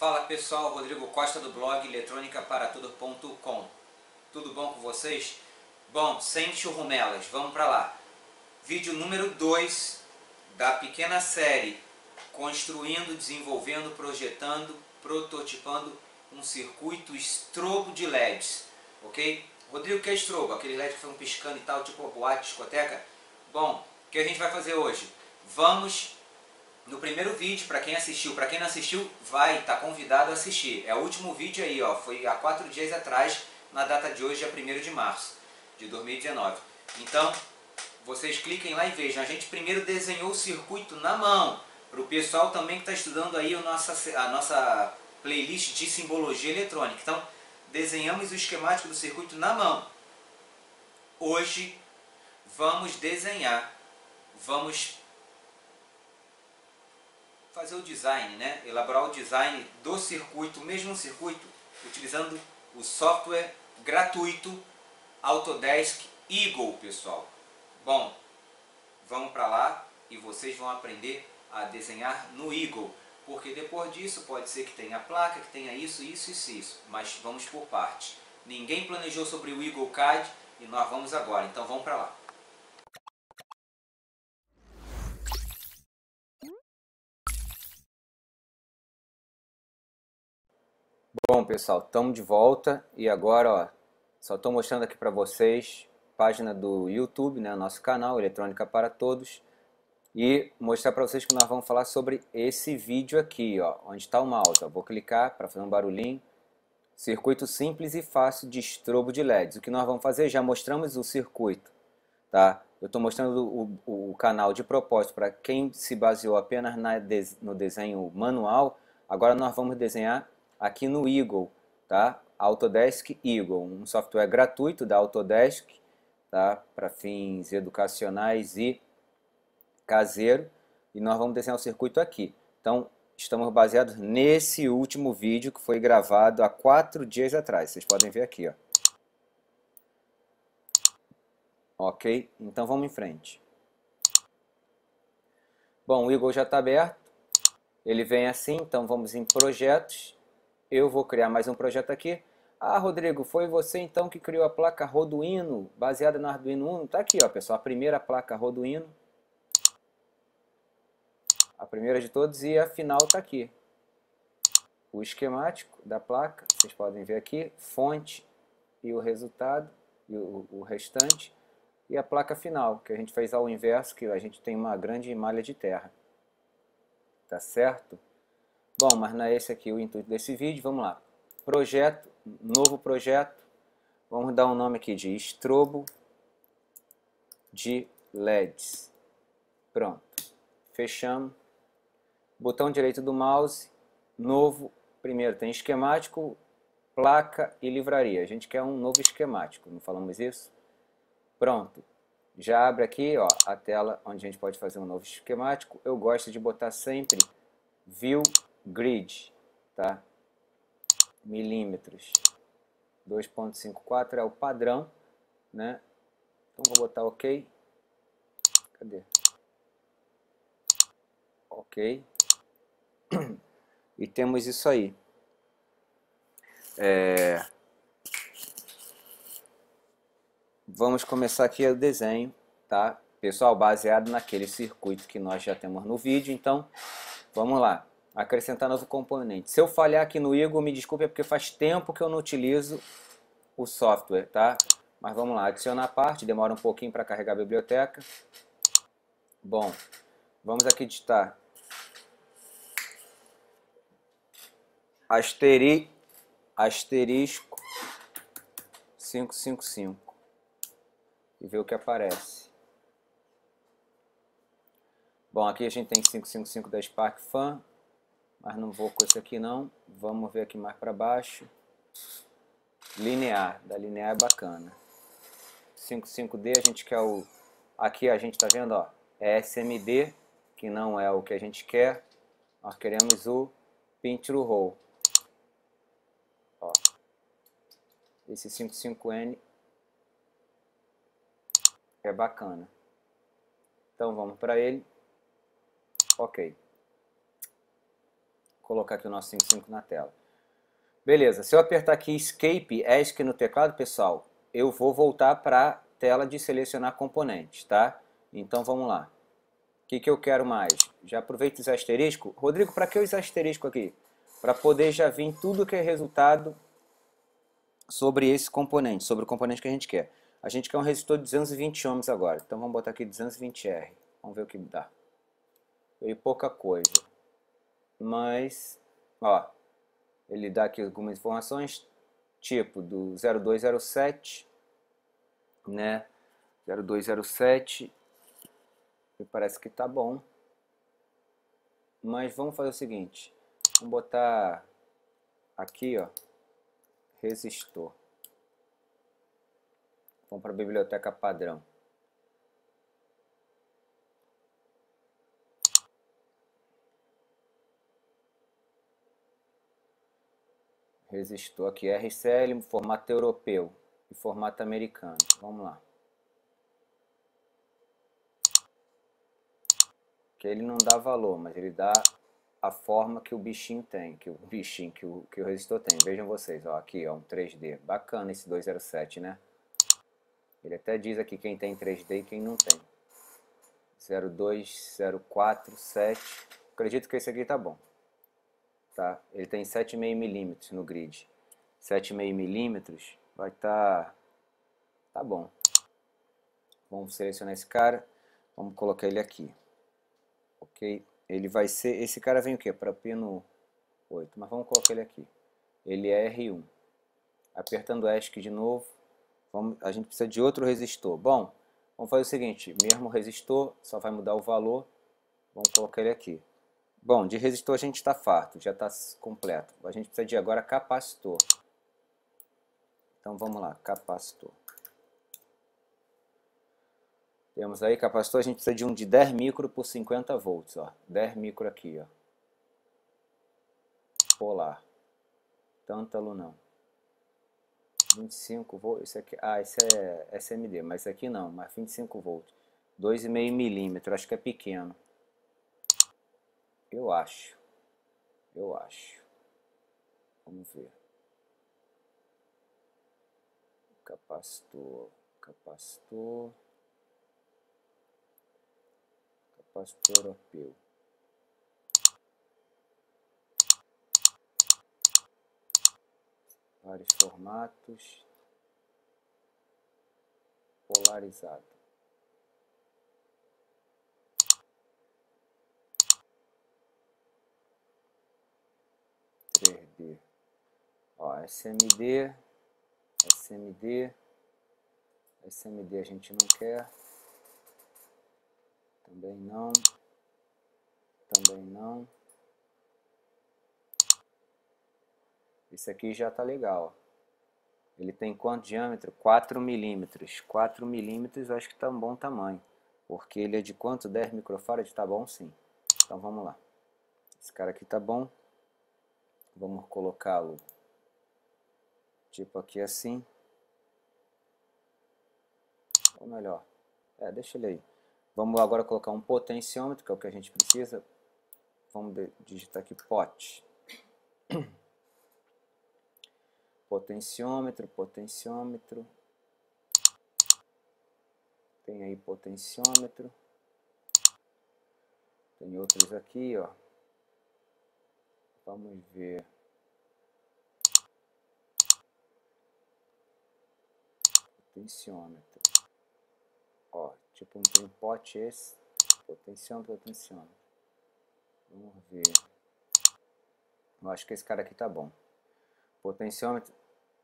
Fala pessoal, Rodrigo Costa do blog eletrônicaparatudo.com Tudo bom com vocês? Bom, sem churrumelas, vamos para lá. Vídeo número 2 da pequena série Construindo, desenvolvendo, projetando, prototipando um circuito estrobo de LEDs, ok? Rodrigo, que é estrobo? Aquele LED que foi um piscando e tal, tipo boate, discoteca? Bom, o que a gente vai fazer hoje? Vamos no primeiro vídeo, para quem assistiu, para quem não assistiu, vai estar tá convidado a assistir. É o último vídeo aí, ó, foi há quatro dias atrás, na data de hoje, é 1 de março de 2019. Então, vocês cliquem lá e vejam. A gente primeiro desenhou o circuito na mão, para o pessoal também que está estudando aí a nossa, a nossa playlist de simbologia eletrônica. Então, desenhamos o esquemático do circuito na mão. Hoje, vamos desenhar, vamos fazer o design, né? elaborar o design do circuito, mesmo circuito, utilizando o software gratuito Autodesk Eagle, pessoal. Bom, vamos para lá e vocês vão aprender a desenhar no Eagle, porque depois disso pode ser que tenha placa, que tenha isso, isso, isso, isso, mas vamos por parte. Ninguém planejou sobre o Eagle CAD e nós vamos agora, então vamos para lá. Bom pessoal, estamos de volta e agora ó, só estou mostrando aqui para vocês página do YouTube, né, nosso canal Eletrônica para Todos e mostrar para vocês que nós vamos falar sobre esse vídeo aqui, ó, onde está o mouse. Ó. Vou clicar para fazer um barulhinho. Circuito simples e fácil de estrobo de LEDs. O que nós vamos fazer? Já mostramos o circuito, tá? Eu estou mostrando o, o, canal de propósito para quem se baseou apenas na, no desenho manual. Agora nós vamos desenhar aqui no Eagle, tá? Autodesk Eagle, um software gratuito da Autodesk, tá? Para fins educacionais e caseiro. E nós vamos desenhar o circuito aqui. Então, estamos baseados nesse último vídeo que foi gravado há quatro dias atrás. Vocês podem ver aqui, ó. Ok? Então vamos em frente. Bom, o Eagle já está aberto. Ele vem assim, então vamos em projetos eu vou criar mais um projeto aqui. Ah, Rodrigo, foi você então que criou a placa Arduino, baseada no Arduino Uno? Tá aqui, ó, pessoal, a primeira placa Arduino. A primeira de todos e a final tá aqui. O esquemático da placa, vocês podem ver aqui, fonte e o resultado, e o, o restante. E a placa final, que a gente fez ao inverso, que a gente tem uma grande malha de terra. Tá certo? Bom, mas não é esse aqui o intuito desse vídeo. Vamos lá. Projeto, novo projeto. Vamos dar um nome aqui de estrobo de LEDs. Pronto. Fechamos. Botão direito do mouse. Novo. Primeiro tem esquemático, placa e livraria. A gente quer um novo esquemático, não falamos isso? Pronto. Já abre aqui ó, a tela onde a gente pode fazer um novo esquemático. Eu gosto de botar sempre View grid, tá? Milímetros. 2.54 é o padrão, né? Então vou botar OK. Cadê? OK. E temos isso aí. É... Vamos começar aqui o desenho, tá? Pessoal, baseado naquele circuito que nós já temos no vídeo, então vamos lá acrescentar novo componente. Se eu falhar aqui no Eagle, me desculpe, é porque faz tempo que eu não utilizo o software, tá? Mas vamos lá, adicionar parte, demora um pouquinho para carregar a biblioteca. Bom, vamos aqui digitar asteri, asterisco 555 e ver o que aparece. Bom, aqui a gente tem 555 da Spark Fan, mas não vou com esse aqui não. Vamos ver aqui mais para baixo. Linear, da linear é bacana. 55D a gente quer o... Aqui a gente está vendo, ó, é SMD, que não é o que a gente quer. Nós queremos o Pin Through Hole. Ó. Esse 55N é bacana. Então vamos para ele. Ok colocar aqui o nosso 55 na tela. Beleza, se eu apertar aqui Escape, ESC no teclado, pessoal, eu vou voltar para a tela de selecionar componentes, tá? Então vamos lá. O que, que eu quero mais? Já aproveito os asteriscos. Rodrigo, para que os asteriscos aqui? Para poder já vir tudo que é resultado sobre esse componente, sobre o componente que a gente quer. A gente quer um resistor de 220 ohms agora. Então vamos botar aqui 220R. Vamos ver o que dá. Veio pouca coisa. Mas, ó, ele dá aqui algumas informações, tipo do 0207, né? 0207, me parece que tá bom. Mas vamos fazer o seguinte, vamos botar aqui, ó, resistor. Vamos para a biblioteca padrão. Resistor aqui, RCL, formato europeu e formato americano. Vamos lá. Que ele não dá valor, mas ele dá a forma que o bichinho tem, que o bichinho, que o, que o resistor tem. Vejam vocês, ó, aqui ó, um 3D. Bacana esse 207, né? Ele até diz aqui quem tem 3D e quem não tem. 02047. Acredito que esse aqui tá bom tá? Ele tem 7,5 milímetros no grid. 7,5 milímetros vai estar tá, tá bom. Vamos selecionar esse cara, vamos colocar ele aqui. OK? Ele vai ser, esse cara vem o que? Para pino 8, mas vamos colocar ele aqui. Ele é R1. Apertando ESC de novo, vamos, a gente precisa de outro resistor. Bom, vamos fazer o seguinte, mesmo resistor, só vai mudar o valor, vamos colocar ele aqui. Bom, de resistor a gente está farto, já está completo. A gente precisa de agora capacitor. Então vamos lá, capacitor. Temos aí capacitor, a gente precisa de um de 10 micro por 50 volts, ó. 10 micro aqui, ó. Polar. Tântalo não. 25 volts, esse aqui, ah, esse é SMD, mas esse aqui não, mas 25 volts. 2,5 milímetros, acho que é pequeno. Eu acho. Eu acho. Vamos ver. Capacitor. Capacitor. Capacitor europeu. Vários formatos. Polarizado. 3D. Ó, SMD, SMD, SMD a gente não quer. Também não. Também não. Esse aqui já tá legal. Ele tem quanto diâmetro? 4 milímetros. 4 milímetros acho que tá um bom tamanho. Porque ele é de quanto? 10 microfarad? Tá bom sim. Então vamos lá. Esse cara aqui tá bom. Vamos colocá-lo tipo aqui assim. Ou melhor, é, deixa ele aí. Vamos agora colocar um potenciômetro, que é o que a gente precisa. Vamos digitar aqui pot. Potenciômetro, potenciômetro. Tem aí potenciômetro. Tem outros aqui, ó. Vamos ver. Potenciômetro. Ó, tipo um tripote esse. Potenciômetro, potenciômetro. Vamos ver. Eu acho que esse cara aqui tá bom. Potenciômetro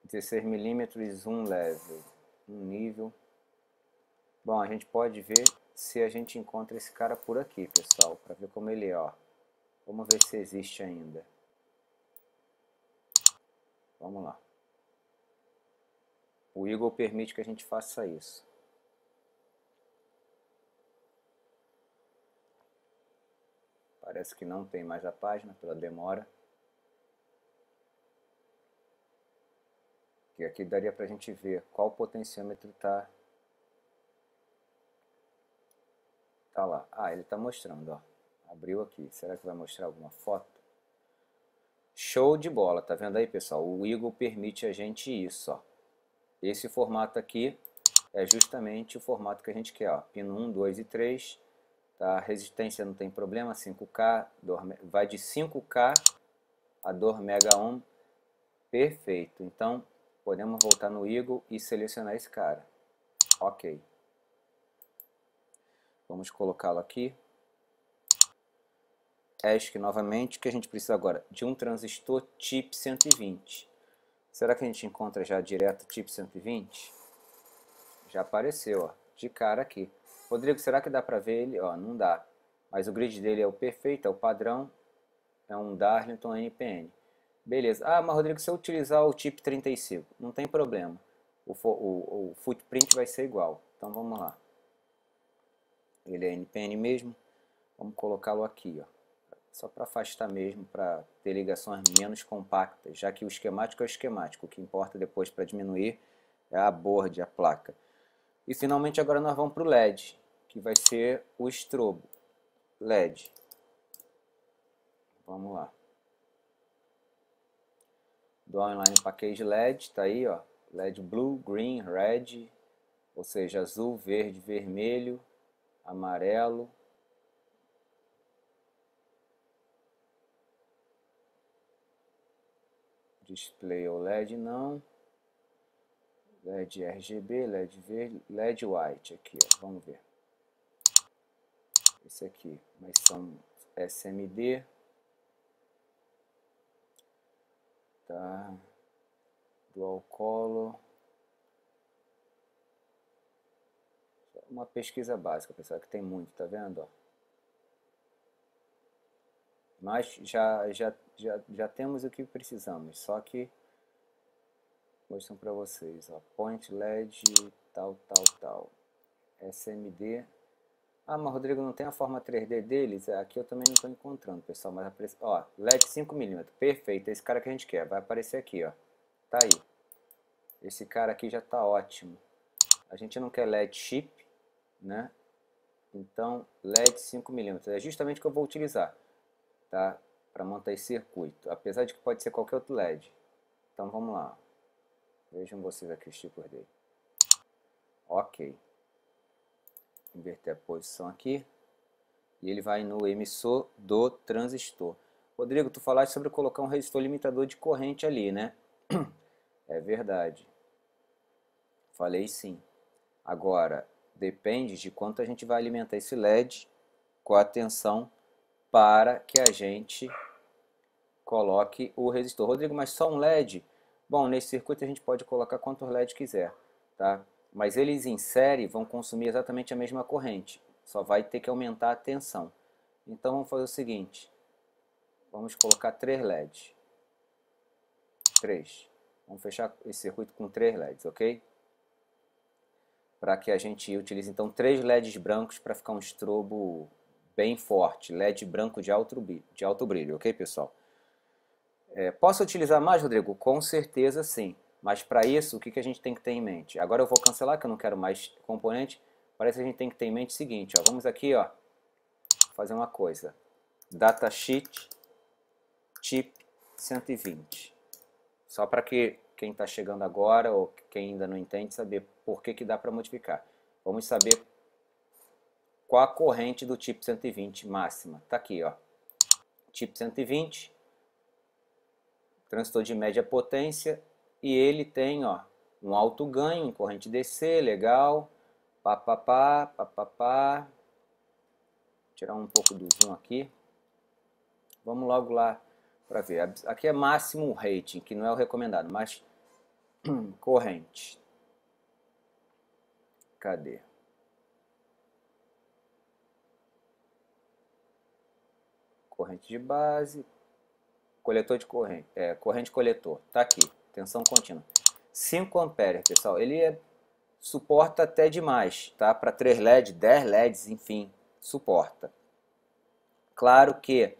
16 milímetros, um level, um nível. Bom, a gente pode ver se a gente encontra esse cara por aqui, pessoal, para ver como ele é, ó. Vamos ver se existe ainda. Vamos lá. O Eagle permite que a gente faça isso. Parece que não tem mais a página pela demora. E aqui daria para a gente ver qual potenciômetro está tá lá. Ah, ele está mostrando, ó. Abriu aqui. Será que vai mostrar alguma foto? Show de bola, tá vendo aí, pessoal? O Eagle permite a gente isso, ó. Esse formato aqui é justamente o formato que a gente quer, ó. Pino 1, 2 e 3, tá? Resistência não tem problema, 5K, vai de 5K a 2 Mega Ohm, perfeito. Então, podemos voltar no Eagle e selecionar esse cara. Ok. Vamos colocá-lo aqui. ESC novamente, que a gente precisa agora de um transistor TIP 120. Será que a gente encontra já direto TIP 120? Já apareceu, ó, de cara aqui. Rodrigo, será que dá para ver ele? Ó, não dá. Mas o grid dele é o perfeito, é o padrão. É um Darlington NPN. Beleza. Ah, mas Rodrigo, se eu utilizar o TIP 35, não tem problema. O, o, o footprint vai ser igual. Então vamos lá. Ele é NPN mesmo. Vamos colocá-lo aqui, ó só para afastar mesmo, para ter ligações menos compactas, já que o esquemático é o esquemático, o que importa depois para diminuir é a board, a placa. E finalmente agora nós vamos para o LED, que vai ser o estrobo LED. Vamos lá. Do Online Package LED, tá aí, ó. LED Blue, Green, Red, ou seja, azul, verde, vermelho, amarelo, Display OLED não. LED RGB, LED verde, LED white aqui, ó. vamos ver. Esse aqui, mas são SMD. Tá. Dual color. Uma pesquisa básica, pessoal, que tem muito, tá vendo? Ó. Mas já, já, já, já temos o que precisamos, só que mostram para vocês, ó, Point LED, tal, tal, tal, SMD. Ah, mas Rodrigo não tem a forma 3D deles? É, aqui eu também não estou encontrando, pessoal, mas aparece, ó, LED 5mm, perfeito, esse cara que a gente quer, vai aparecer aqui, ó, tá aí. Esse cara aqui já tá ótimo. A gente não quer LED chip, né? Então, LED 5mm, é justamente o que eu vou utilizar tá? para montar esse circuito, apesar de que pode ser qualquer outro LED. Então vamos lá. Vejam vocês aqui os tipos dele. Ok. Inverter a posição aqui. E ele vai no emissor do transistor. Rodrigo, tu falaste sobre colocar um resistor limitador de corrente ali, né? É verdade. Falei sim. Agora, depende de quanto a gente vai alimentar esse LED com a tensão para que a gente coloque o resistor. Rodrigo, mas só um LED? Bom, nesse circuito a gente pode colocar quantos LED quiser, tá? Mas eles em série vão consumir exatamente a mesma corrente, só vai ter que aumentar a tensão. Então vamos fazer o seguinte, vamos colocar 3 LEDs. 3. Vamos fechar esse circuito com 3 LEDs, ok? Para que a gente utilize então 3 LEDs brancos para ficar um estrobo bem forte, LED branco de alto, de alto brilho, ok pessoal? É, posso utilizar mais, Rodrigo? Com certeza sim. Mas para isso, o que, que a gente tem que ter em mente? Agora eu vou cancelar, que eu não quero mais componente. Parece que a gente tem que ter em mente o seguinte, ó, vamos aqui ó, fazer uma coisa. Datasheet chip 120. Só para que quem está chegando agora ou quem ainda não entende saber por que, que dá para modificar. Vamos saber qual a corrente do tipo 120 máxima. Está aqui, ó. Tipo 120, transistor de média potência, e ele tem ó, um alto ganho em corrente DC, legal. Pá, pá, pá, pá, pá, pá. Tirar um pouco do zoom aqui. Vamos logo lá para ver. Aqui é máximo rating, que não é o recomendado, mas corrente. Cadê? Corrente de base, coletor de corrente, é, corrente coletor, tá aqui, tensão contínua. 5 amperes, pessoal, ele é, suporta até demais, tá? Para 3 LEDs, 10 LEDs, enfim, suporta. Claro que,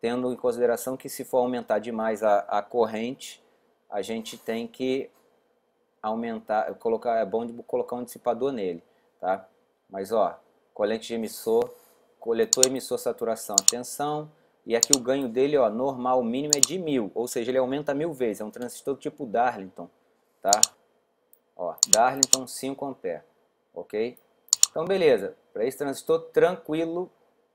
tendo em consideração que se for aumentar demais a, a corrente, a gente tem que aumentar, colocar, é bom de colocar um dissipador nele, tá? Mas ó, colete de emissor coletor, emissor, saturação, atenção, E aqui o ganho dele, ó, normal, mínimo é de mil, ou seja, ele aumenta mil vezes. É um transistor tipo Darlington, tá? Ó, Darlington 5 ampere, ok? Então, beleza. Para esse transistor tranquilo,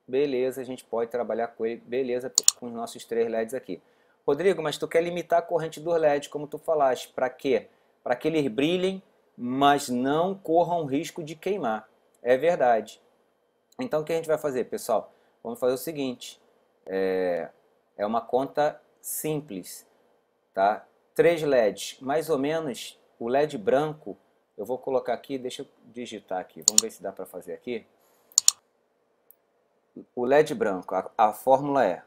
beleza, a gente pode trabalhar com ele, beleza, com os nossos três LEDs aqui. Rodrigo, mas tu quer limitar a corrente dos LEDs, como tu falaste, para quê? Para que eles brilhem, mas não corram risco de queimar. É verdade. Então, o que a gente vai fazer, pessoal? Vamos fazer o seguinte, é, é uma conta simples, tá? Três LEDs, mais ou menos, o LED branco, eu vou colocar aqui, deixa eu digitar aqui, vamos ver se dá para fazer aqui o LED branco, a, a fórmula é,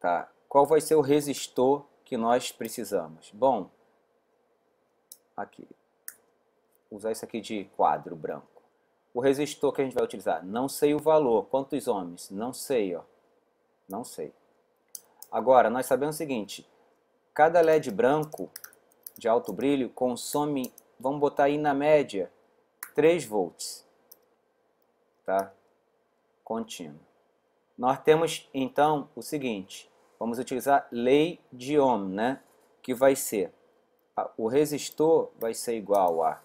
tá? Qual vai ser o resistor que nós precisamos? Bom, aqui, usar isso aqui de quadro branco. O resistor que a gente vai utilizar, não sei o valor, quantos ohms? Não sei, ó, não sei. Agora, nós sabemos o seguinte, cada LED branco de alto brilho consome, vamos botar aí na média, 3 volts, tá? contínua. Nós temos então o seguinte, vamos utilizar lei de Ohm, né? que vai ser, o resistor vai ser igual a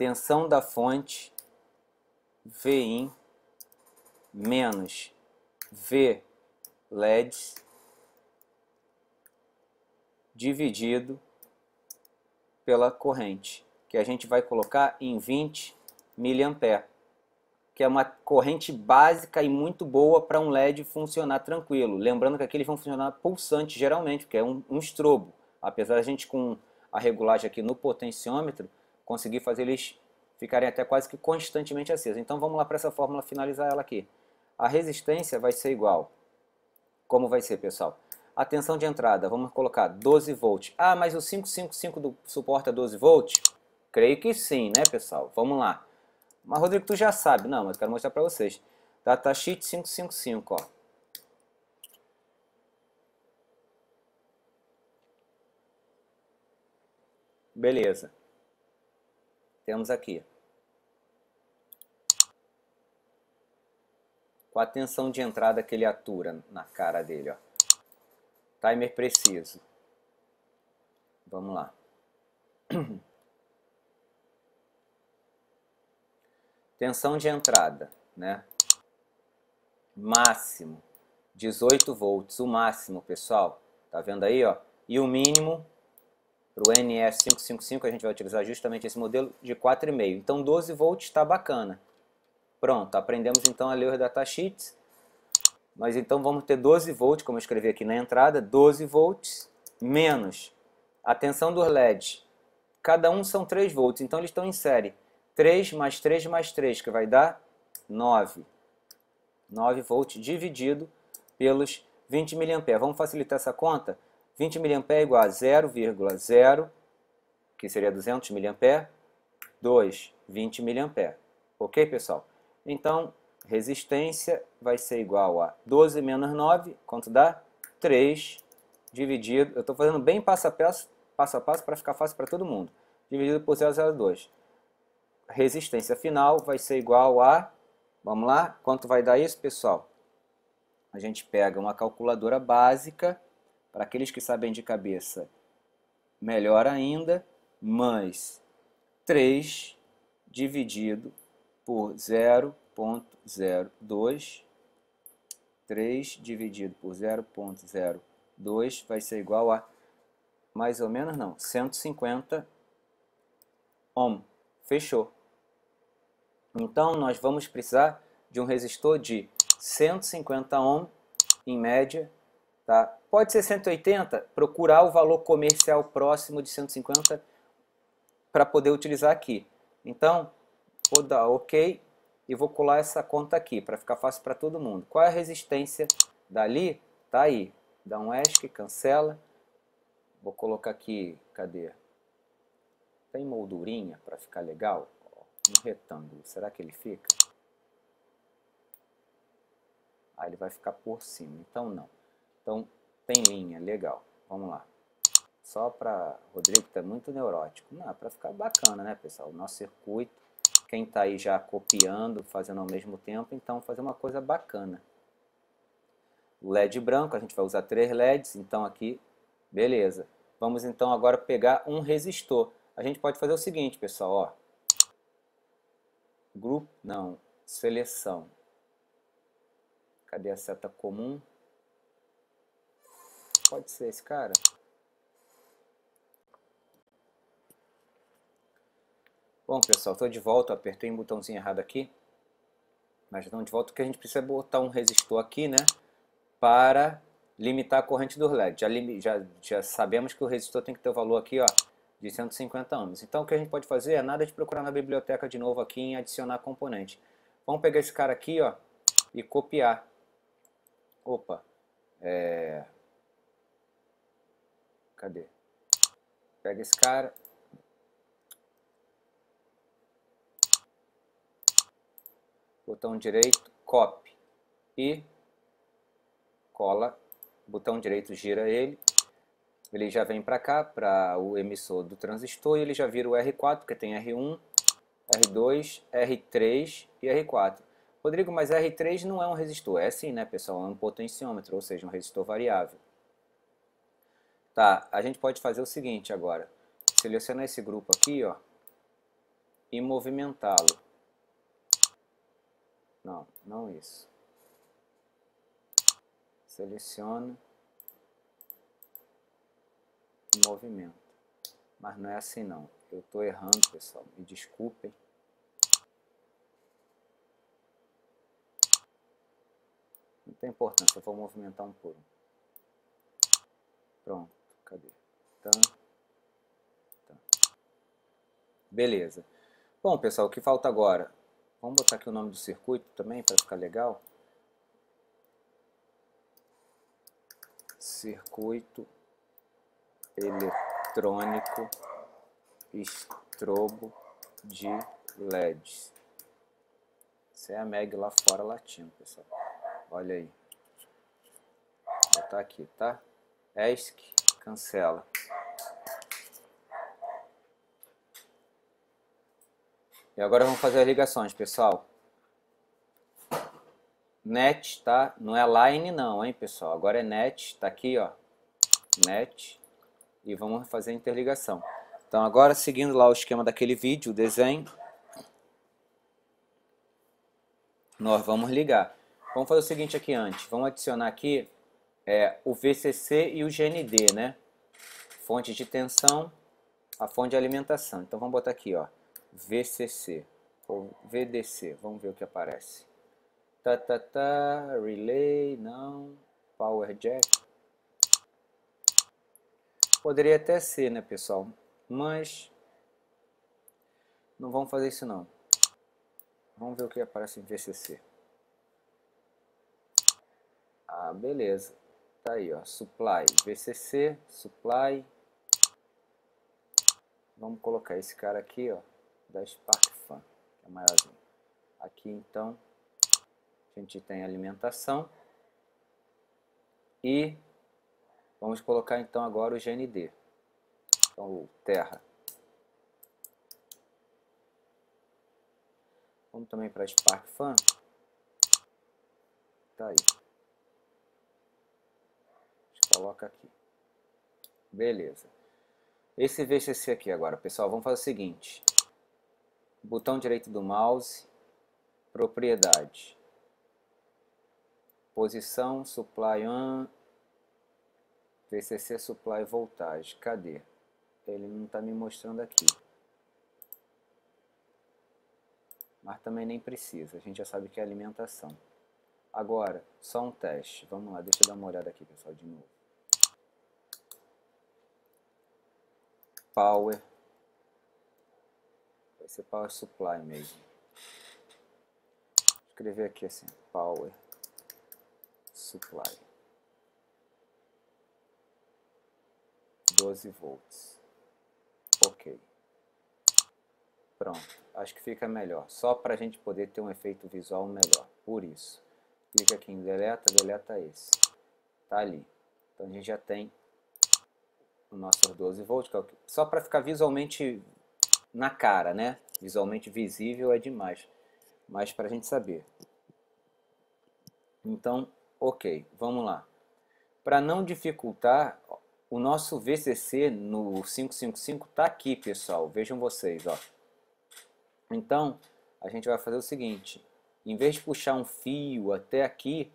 tensão da fonte Vin menos V LEDs dividido pela corrente, que a gente vai colocar em 20 miliampere que é uma corrente básica e muito boa para um LED funcionar tranquilo. Lembrando que aqui eles vão funcionar pulsante geralmente, porque é um, um estrobo. Apesar da gente com a regulagem aqui no potenciômetro, conseguir fazer eles ficarem até quase que constantemente acesos. Então vamos lá para essa fórmula finalizar ela aqui. A resistência vai ser igual. Como vai ser, pessoal? A tensão de entrada, vamos colocar 12 volts. Ah, mas o 555 do, suporta 12 volts? Creio que sim, né, pessoal? Vamos lá. Mas, Rodrigo, tu já sabe. Não, mas quero mostrar para vocês. Datasheet 555, ó. Beleza. Temos aqui. Com a tensão de entrada que ele atura na cara dele, ó. Timer preciso. Vamos lá. Tensão de entrada, né? Máximo 18 volts, o máximo, pessoal. Tá vendo aí, ó? E o mínimo para o NS555 a gente vai utilizar justamente esse modelo de 4,5. Então 12 volts está bacana. Pronto, aprendemos então a ler os datasheets. Mas então vamos ter 12 volts, como eu escrevi aqui na entrada, 12 volts menos a tensão dos LEDs. Cada um são 3 volts, então eles estão em série. 3 mais 3 mais 3, que vai dar 9. 9 volts dividido pelos 20 mA. Vamos facilitar essa conta? 20 mA é igual a 0,0, que seria 200 mA, 2, 20 mA. Ok, pessoal? Então, resistência vai ser igual a 12 menos 9, quanto dá? 3 dividido, eu estou fazendo bem passo a passo, passo a passo para ficar fácil para todo mundo, dividido por 0,02 resistência final vai ser igual a, vamos lá, quanto vai dar isso, pessoal? A gente pega uma calculadora básica, para aqueles que sabem de cabeça, melhor ainda, mais 3 dividido por 0.02, 3 dividido por 0.02 vai ser igual a, mais ou menos não, 150 ohm. Fechou. Então, nós vamos precisar de um resistor de 150 ohm, em média. Tá? Pode ser 180, procurar o valor comercial próximo de 150 para poder utilizar aqui. Então, vou dar OK e vou colar essa conta aqui, para ficar fácil para todo mundo. Qual é a resistência dali? Tá aí. Dá um ESC, cancela. Vou colocar aqui, cadê? Tem moldurinha para ficar legal? um retângulo, será que ele fica? Ah, ele vai ficar por cima, então não. Então, tem linha, legal. Vamos lá. Só para Rodrigo, que tá muito neurótico. Não, é para ficar bacana, né, pessoal? O nosso circuito, quem está aí já copiando, fazendo ao mesmo tempo, então fazer uma coisa bacana. LED branco, a gente vai usar três LEDs, então aqui, beleza. Vamos então agora pegar um resistor. A gente pode fazer o seguinte, pessoal, ó. Grupo, não, seleção. Cadê a seta comum? Pode ser esse cara. Bom, pessoal, estou de volta. Apertei um botãozinho errado aqui. Mas estamos de volta porque a gente precisa botar um resistor aqui, né? Para limitar a corrente do LED. Já, já, já sabemos que o resistor tem que ter o valor aqui, ó, de 150 ohms. Então, o que a gente pode fazer é nada de procurar na biblioteca de novo aqui em adicionar componente. Vamos pegar esse cara aqui, ó, e copiar. Opa. É... Cadê? Pega esse cara, botão direito, copy e cola, botão direito gira ele, ele já vem para cá, para o emissor do transistor e ele já vira o R4, porque tem R1, R2, R3 e R4. Rodrigo, mas R3 não é um resistor, é sim, né pessoal, é um potenciômetro, ou seja, um resistor variável. Tá, a gente pode fazer o seguinte agora, selecionar esse grupo aqui, ó, e movimentá-lo. Não, não isso. Seleciona movimento. Mas não é assim não. Eu estou errando, pessoal. Me desculpem. Não tem importância. Eu vou movimentar um por um. Pronto. Cadê? Tá. tá. Beleza. Bom, pessoal, o que falta agora? Vamos botar aqui o nome do circuito também para ficar legal. Circuito eletrônico estrobo de LEDs. Isso é a MEG lá fora latindo, pessoal. Olha aí. Vou botar aqui, tá? ESC, cancela. E agora vamos fazer as ligações, pessoal. Net, tá? Não é line não, hein, pessoal? Agora é net, tá aqui, ó. Net. E vamos fazer a interligação. Então agora, seguindo lá o esquema daquele vídeo, o desenho, nós vamos ligar. Vamos fazer o seguinte aqui antes. Vamos adicionar aqui é, o VCC e o GND, né? Fonte de tensão, a fonte de alimentação. Então vamos botar aqui, ó. VCC ou VDC. Vamos ver o que aparece. Tá, tá, tá, relay, não, power jack. Poderia até ser, né, pessoal? Mas não vamos fazer isso não. Vamos ver o que aparece em VCC. Ah, beleza. Tá aí, ó, supply, VCC, supply. Vamos colocar esse cara aqui, ó da SparkFun, que é maiorzinho. Aqui então a gente tem alimentação e vamos colocar então agora o GND, então o terra. Vamos também para SparkFun. Tá aí. Coloca aqui. Beleza. Esse VCC aqui agora, pessoal, vamos fazer o seguinte botão direito do mouse, propriedade, posição, supply on, VCC supply voltagem, cadê? Ele não está me mostrando aqui. Mas também nem precisa, a gente já sabe que é alimentação. Agora, só um teste. Vamos lá, deixa eu dar uma olhada aqui, pessoal, de novo. Power ser Power Supply mesmo. Vou escrever aqui assim, Power Supply. 12 volts. Ok. Pronto. Acho que fica melhor. Só para a gente poder ter um efeito visual melhor. Por isso. Clica aqui em deleta, deleta esse. Tá ali. Então a gente já tem o nosso 12 volts. É só para ficar visualmente na cara, né? Visualmente visível é demais, mas para a gente saber. Então, Ok, vamos lá. Para não dificultar, o nosso VCC no 555 está aqui, pessoal. Vejam vocês, ó. Então, a gente vai fazer o seguinte. Em vez de puxar um fio até aqui,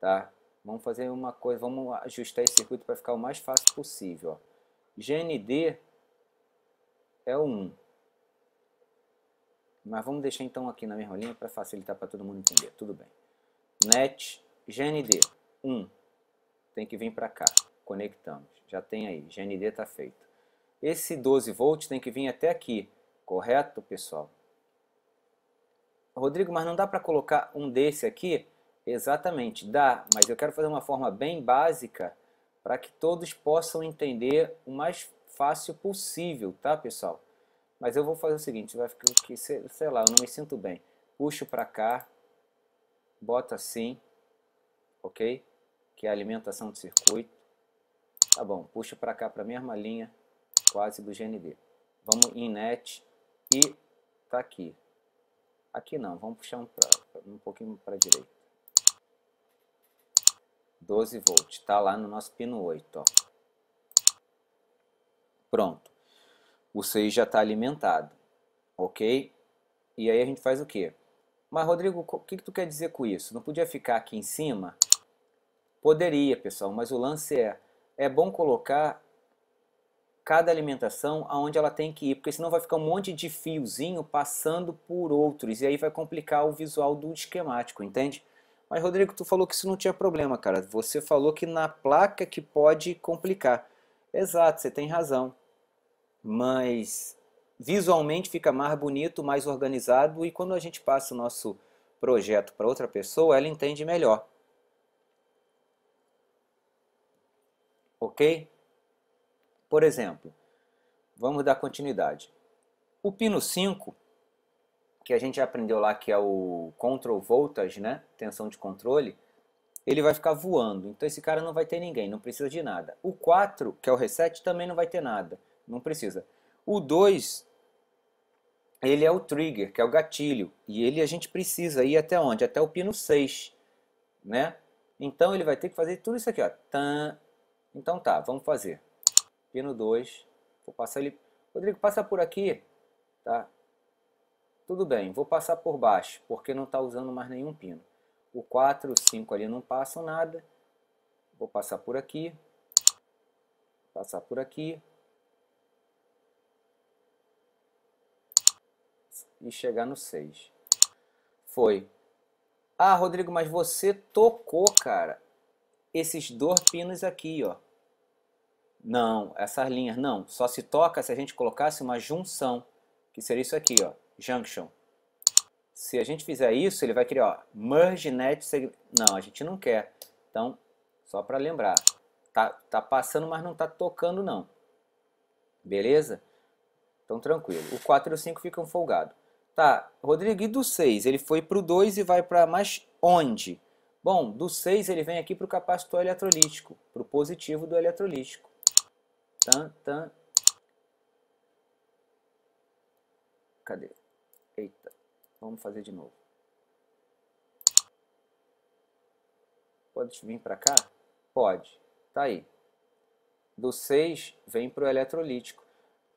tá? Vamos fazer uma coisa, vamos ajustar esse circuito para ficar o mais fácil possível, ó. GND é o 1. Mas vamos deixar então aqui na mesma linha para facilitar para todo mundo entender. Tudo bem. NET GND 1. Tem que vir para cá. Conectamos já tem aí, GND está feito. Esse 12 volts tem que vir até aqui, correto, pessoal? Rodrigo, mas não dá para colocar um desse aqui? Exatamente, dá, mas eu quero fazer uma forma bem básica para que todos possam entender o mais fácil possível, tá, pessoal? Mas eu vou fazer o seguinte, vai ficar aqui, sei lá, eu não me sinto bem. Puxo para cá, bota assim, ok? Que é a alimentação do circuito. Tá bom, puxa para cá para a mesma linha, quase do GND. Vamos em net e tá aqui. Aqui não, vamos puxar um, pra, um pouquinho para a direita. 12 volts, tá lá no nosso pino 8, ó. Pronto. O 6 já está alimentado, ok? E aí a gente faz o quê? Mas Rodrigo, o que, que tu quer dizer com isso? Não podia ficar aqui em cima? Poderia, pessoal, mas o lance é é bom colocar cada alimentação aonde ela tem que ir, porque senão vai ficar um monte de fiozinho passando por outros e aí vai complicar o visual do esquemático, entende? Mas Rodrigo, tu falou que isso não tinha problema, cara. Você falou que na placa que pode complicar. Exato, você tem razão. Mas visualmente fica mais bonito, mais organizado e quando a gente passa o nosso projeto para outra pessoa, ela entende melhor. ok? Por exemplo, vamos dar continuidade. O pino 5, que a gente aprendeu lá que é o control voltage, né? Tensão de controle, ele vai ficar voando. Então esse cara não vai ter ninguém, não precisa de nada. O 4, que é o reset, também não vai ter nada, não precisa. O 2, ele é o trigger, que é o gatilho, e ele a gente precisa ir até onde? Até o pino 6, né? Então ele vai ter que fazer tudo isso aqui, ó. Então tá, vamos fazer. Pino 2, vou passar ele... Rodrigo, passa por aqui, tá? Tudo bem, vou passar por baixo, porque não está usando mais nenhum pino. O 4 o 5 ali não passam nada. Vou passar por aqui. Passar por aqui. E chegar no 6. Foi. Ah, Rodrigo, mas você tocou, cara, esses dois pinos aqui, ó. Não, essas linhas não. Só se toca se a gente colocasse uma junção, que seria isso aqui, ó, junction. Se a gente fizer isso, ele vai criar, ó, merge net Não, a gente não quer. Então, só para lembrar, tá, tá passando, mas não tá tocando não. Beleza? Então, tranquilo. O 4 e o 5 ficam folgados. Tá, Rodrigo, e do 6? Ele foi para o 2 e vai para mais onde? Bom, do 6 ele vem aqui para o capacitor eletrolítico, para o positivo do eletrolítico. Tan, tan. Cadê? Vamos fazer de novo. Pode vir para cá? Pode. Tá aí. Do 6 vem para o eletrolítico.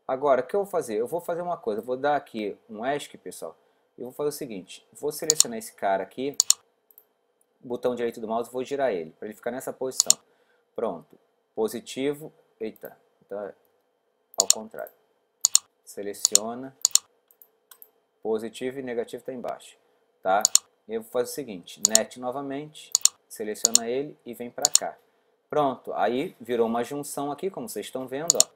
Agora, o que eu vou fazer? Eu vou fazer uma coisa. Vou dar aqui um ESC, pessoal. E vou fazer o seguinte. Vou selecionar esse cara aqui. Botão direito do mouse, vou girar ele. Para ele ficar nessa posição. Pronto. Positivo. Eita. Então, é ao contrário. Seleciona. Positivo e negativo está embaixo. Tá? Eu vou fazer o seguinte. Net novamente. Seleciona ele e vem para cá. Pronto. Aí virou uma junção aqui, como vocês estão vendo. Ó.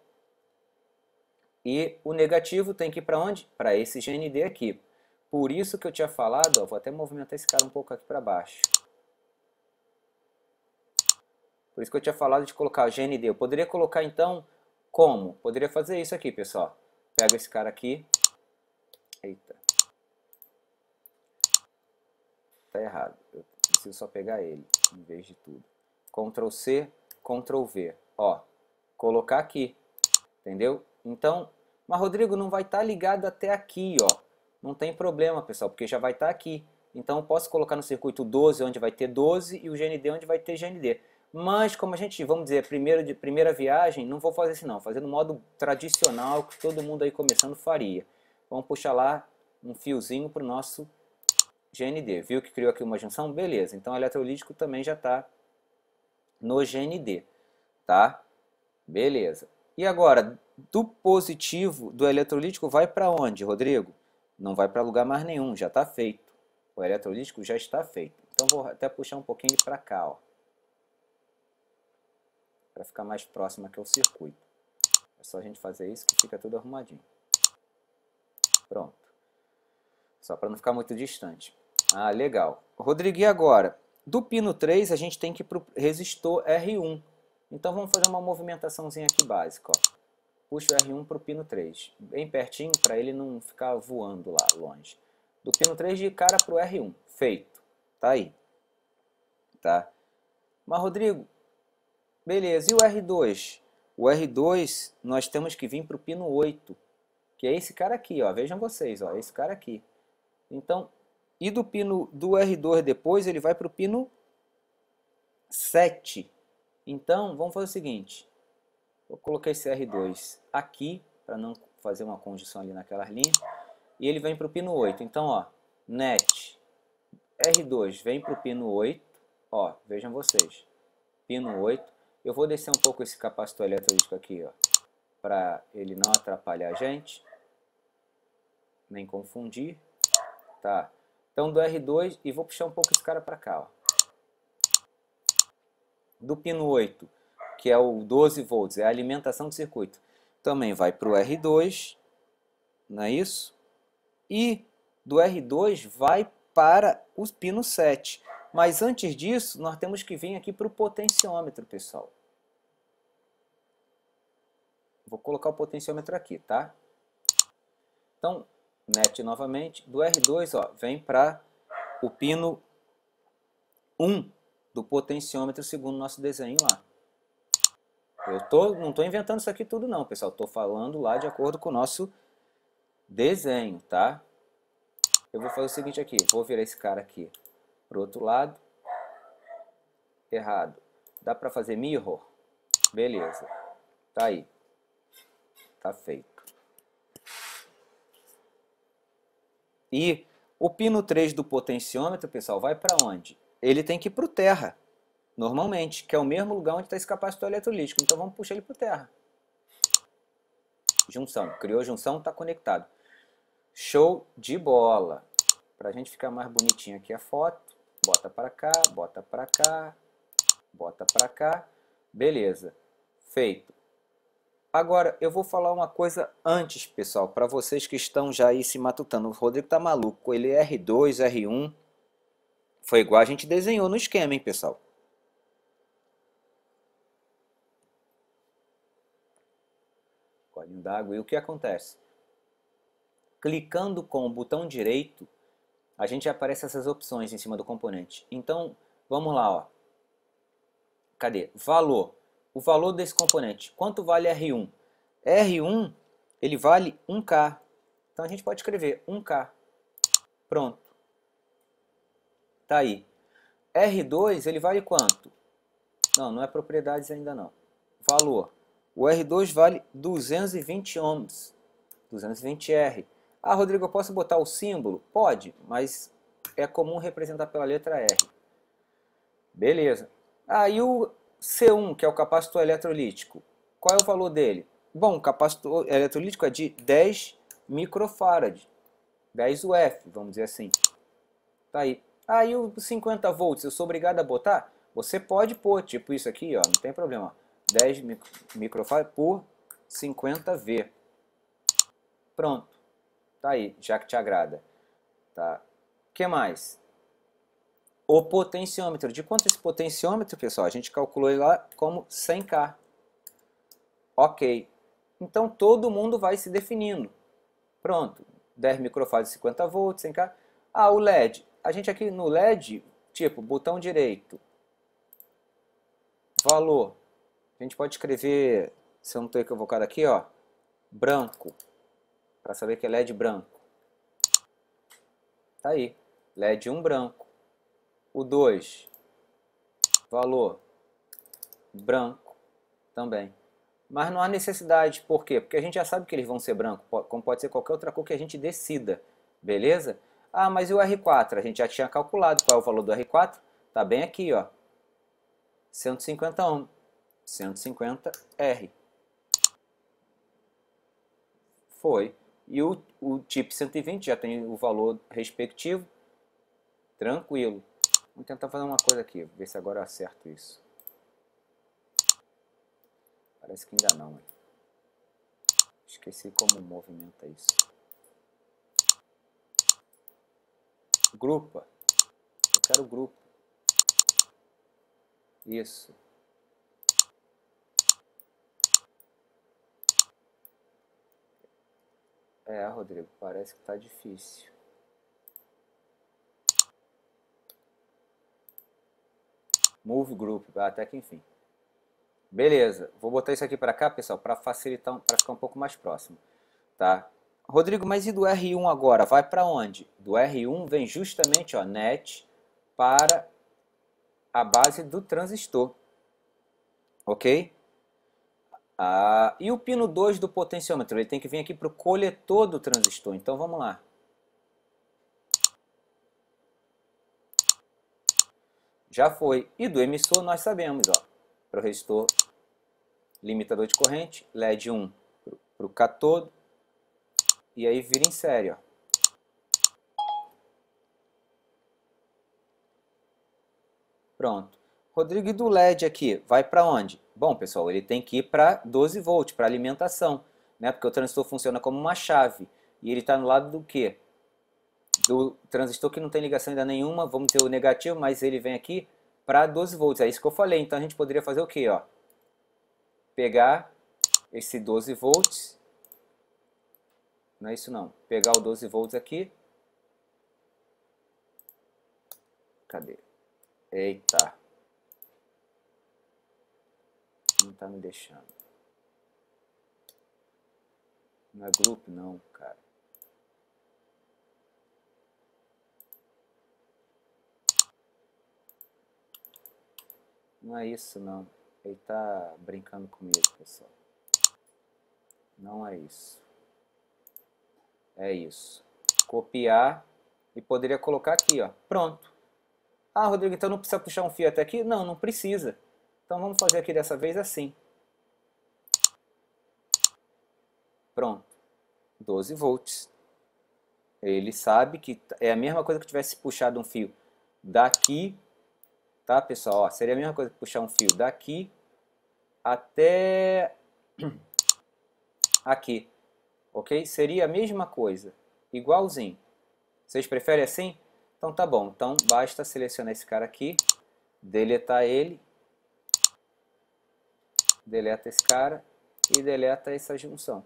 E o negativo tem que ir para onde? Para esse GND aqui. Por isso que eu tinha falado, ó, vou até movimentar esse cara um pouco aqui para baixo. Por isso que eu tinha falado de colocar o GND. Eu poderia colocar então como? Poderia fazer isso aqui, pessoal. Pega esse cara aqui. Eita. Tá errado. Eu preciso só pegar ele, em vez de tudo. Ctrl C, Ctrl V. Ó, colocar aqui. Entendeu? Então, mas Rodrigo, não vai estar tá ligado até aqui, ó. Não tem problema, pessoal, porque já vai estar tá aqui. Então eu posso colocar no circuito 12 onde vai ter 12 e o GND onde vai ter GND. Mas como a gente, vamos dizer, primeiro de primeira viagem, não vou fazer assim não, fazer no modo tradicional que todo mundo aí começando faria. Vamos puxar lá um fiozinho para o nosso GND. Viu que criou aqui uma junção? Beleza, então o eletrolítico também já está no GND, tá? Beleza. E agora, do positivo do eletrolítico vai para onde, Rodrigo? Não vai para lugar mais nenhum, já está feito. O eletrolítico já está feito. Então vou até puxar um pouquinho para cá, ó. Para ficar mais próximo aqui ao circuito. É só a gente fazer isso que fica tudo arrumadinho. Pronto. Só para não ficar muito distante. Ah, legal. Rodrigo, e agora? Do pino 3 a gente tem que ir para o resistor R1. Então vamos fazer uma movimentaçãozinha aqui básica. Ó. Puxa o R1 para o pino 3. Bem pertinho para ele não ficar voando lá longe. Do pino 3 de cara para o R1. Feito. Tá aí. Tá? Mas Rodrigo, beleza. E o R2? O R2 nós temos que vir para o pino 8. Que é esse cara aqui. Ó. Vejam vocês. Ó, esse cara aqui. Então, e do pino do R2 depois, ele vai para o pino 7. Então, vamos fazer o seguinte. Vou colocar esse R2 aqui, para não fazer uma conjunção ali naquelas linhas. E ele vem para o pino 8. Então, ó, NET R2 vem para o pino 8. Ó, vejam vocês. Pino 8. Eu vou descer um pouco esse capacitor eletrolítico aqui, ó, para ele não atrapalhar a gente, nem confundir. Tá? Então do R2 e vou puxar um pouco esse cara para cá. Ó. Do pino 8, que é o 12 volts, é a alimentação do circuito, também vai para o R2, não é isso? E do R2 vai para o pino 7. Mas antes disso, nós temos que vir aqui para o potenciômetro, pessoal. Vou colocar o potenciômetro aqui, tá? Então, NET novamente. Do R2, ó, vem para o pino 1 do potenciômetro segundo nosso desenho lá. Eu tô, não estou inventando isso aqui tudo não, pessoal. Estou falando lá de acordo com o nosso desenho, tá? Eu vou fazer o seguinte aqui. Vou virar esse cara aqui para o outro lado. Errado. Dá para fazer mirror? Beleza. Tá aí. Tá feito. E o pino 3 do potenciômetro, pessoal, vai para onde? Ele tem que ir para o terra, normalmente, que é o mesmo lugar onde está esse capacitor eletrolítico. Então vamos puxar ele para o terra. Junção. Criou junção, está conectado. Show de bola. Para a gente ficar mais bonitinho aqui a foto, bota para cá, bota para cá, bota para cá. Beleza. Feito. Agora, eu vou falar uma coisa antes, pessoal, para vocês que estão já aí se matutando. O Rodrigo tá maluco. Ele é R2, R1. Foi igual a gente desenhou no esquema, hein, pessoal? Colinho d'água. E o que acontece? Clicando com o botão direito, a gente aparece essas opções em cima do componente. Então, vamos lá, ó. Cadê? Valor o valor desse componente. Quanto vale R1? R1 ele vale 1K. Então a gente pode escrever 1K. Pronto. Tá aí. R2 ele vale quanto? Não, não é propriedades ainda não. Valor. O R2 vale 220 ohms. 220R. Ah, Rodrigo, eu posso botar o símbolo? Pode, mas é comum representar pela letra R. Beleza. Aí ah, o C1, que é o capacitor eletrolítico, qual é o valor dele? Bom, o capacitor eletrolítico é de 10 microfarad, 10 UF, vamos dizer assim. Tá aí. Aí o 50 volts, eu sou obrigado a botar? Você pode pôr, tipo isso aqui, ó, não tem problema. 10 microfarad por 50V. Pronto. Tá aí, já que te agrada. Tá. que mais? O potenciômetro. De quanto esse potenciômetro, pessoal? A gente calculou ele lá como 100K. Ok. Então todo mundo vai se definindo. Pronto. 10 microfarads, 50 volts, 100K. Ah, o LED. A gente aqui no LED, tipo, botão direito. Valor. A gente pode escrever, se eu não estou equivocado aqui, ó, branco. Para saber que é LED branco. Tá aí. LED 1 branco. O 2, valor branco também. Mas não há necessidade, por quê? Porque a gente já sabe que eles vão ser branco, como pode ser qualquer outra cor que a gente decida, beleza? Ah, mas e o R4? A gente já tinha calculado qual é o valor do R4, tá bem aqui, ó. 150 ohm, 150 R. Foi. E o, o TIP 120 já tem o valor respectivo, tranquilo. Vamos tentar fazer uma coisa aqui, ver se agora eu acerto isso. Parece que ainda não. Esqueci como movimenta isso. Grupa. Eu quero grupo. Isso. É, Rodrigo, parece que tá difícil. Move Group, até que enfim. Beleza, vou botar isso aqui para cá, pessoal, para facilitar, para ficar um pouco mais próximo, tá? Rodrigo, mas e do R1 agora? Vai para onde? Do R1 vem justamente, ó, net para a base do transistor, ok? Ah, e o pino 2 do potenciômetro? Ele tem que vir aqui para o coletor do transistor, então vamos lá. Já foi. E do emissor nós sabemos, ó para o resistor limitador de corrente, LED 1 para o catodo, e aí vira em série. Ó. Pronto. Rodrigo, e do LED aqui, vai para onde? Bom, pessoal, ele tem que ir para 12 volts, para alimentação, né? porque o transistor funciona como uma chave, e ele está no lado do quê? Do transistor que não tem ligação ainda nenhuma, vamos ter o negativo, mas ele vem aqui para 12 volts. É isso que eu falei. Então a gente poderia fazer o quê? Ó? Pegar esse 12 volts. Não é isso não. Pegar o 12 volts aqui. Cadê? Eita. Não tá me deixando. Não é grupo não, cara. Não é isso não. Ele está brincando comigo, pessoal. Não é isso. É isso. Copiar e poderia colocar aqui, ó. Pronto. Ah, Rodrigo, então não precisa puxar um fio até aqui? Não, não precisa. Então vamos fazer aqui dessa vez assim. Pronto. 12 volts. Ele sabe que é a mesma coisa que tivesse puxado um fio daqui tá pessoal? Ó, seria a mesma coisa que puxar um fio daqui até aqui, ok? Seria a mesma coisa, igualzinho. Vocês preferem assim? Então tá bom, então basta selecionar esse cara aqui, deletar ele, deleta esse cara e deleta essa junção.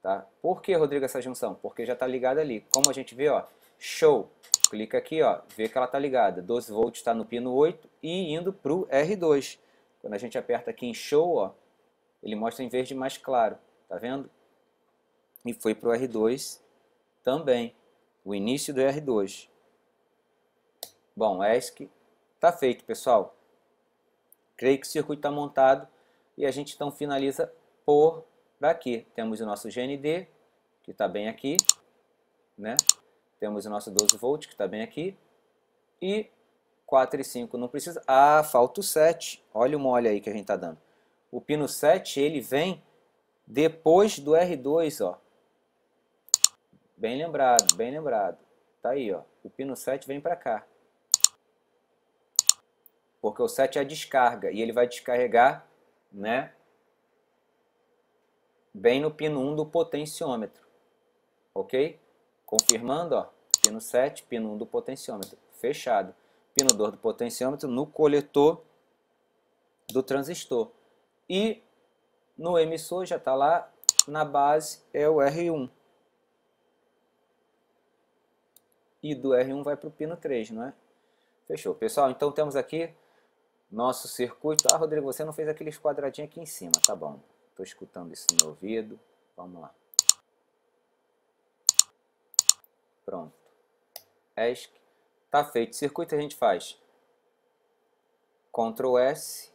Tá? Por que, Rodrigo, essa junção? Porque já está ligado ali. Como a gente vê, ó, show, clica aqui, ó, vê que ela está ligada. 12 volts está no pino 8 e indo para o R2. Quando a gente aperta aqui em Show, ó, ele mostra em verde mais claro, tá vendo? E foi para o R2 também, o início do R2. Bom, ESC está feito, pessoal. Creio que o circuito está montado e a gente então finaliza por aqui. Temos o nosso GND, que está bem aqui, né? Temos o nosso 12 volt, que está bem aqui. E 4 e 5 não precisa. Ah, falta o 7. Olha o mole aí que a gente está dando. O pino 7, ele vem depois do R2, ó. Bem lembrado, bem lembrado. Tá aí, ó. O pino 7 vem para cá. Porque o 7 é a descarga e ele vai descarregar, né? Bem no pino 1 do potenciômetro. OK? Confirmando, ó, pino 7, pino 1 do potenciômetro, fechado. Pino 2 do potenciômetro no coletor do transistor. E no emissor já está lá, na base é o R1. E do R1 vai para o pino 3, não é? Fechou. Pessoal, então temos aqui nosso circuito. Ah, Rodrigo, você não fez aqueles quadradinhos aqui em cima. Tá bom. Estou escutando isso no ouvido. Vamos lá. Pronto. ESC Tá feito circuito, a gente faz Ctrl S,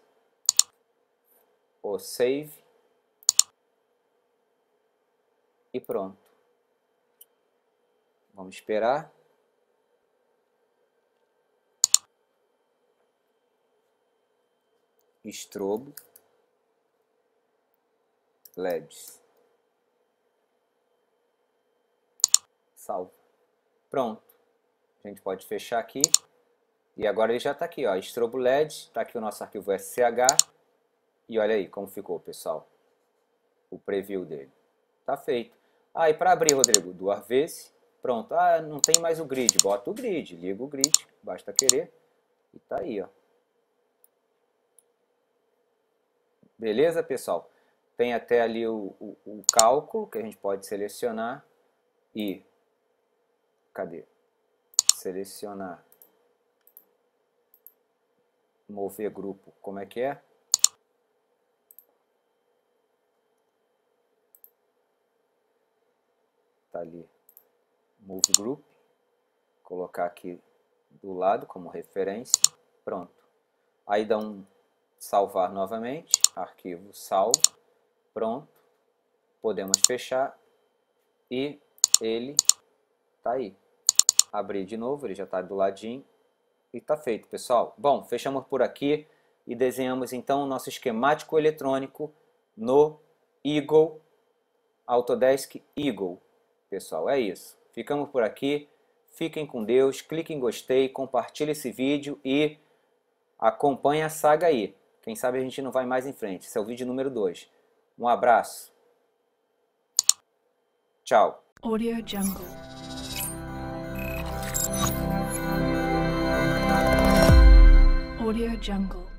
o Save e pronto. Vamos esperar. Estrobo, LEDs. Salvo. Pronto. A gente pode fechar aqui. E agora ele já está aqui, ó, estrobo LED, está aqui o nosso arquivo SCH. E olha aí como ficou, pessoal. O preview dele. Tá feito. Ah, e para abrir, Rodrigo, duas vezes. Pronto. Ah, não tem mais o grid. Bota o grid, liga o grid, basta querer. E tá aí, ó. Beleza, pessoal? Tem até ali o, o, o cálculo que a gente pode selecionar e cadê? Selecionar mover grupo, como é que é? Tá ali, move group, colocar aqui do lado como referência, pronto. Aí dá um salvar novamente, arquivo salvo, pronto. Podemos fechar e ele tá aí. Abrir de novo, ele já está do ladinho e está feito, pessoal. Bom, fechamos por aqui e desenhamos então o nosso esquemático eletrônico no Eagle, Autodesk Eagle. Pessoal, é isso. Ficamos por aqui. Fiquem com Deus, clique em gostei, compartilhe esse vídeo e acompanhe a saga aí. Quem sabe a gente não vai mais em frente. Esse é o vídeo número 2. Um abraço. Tchau. Audio Jungle.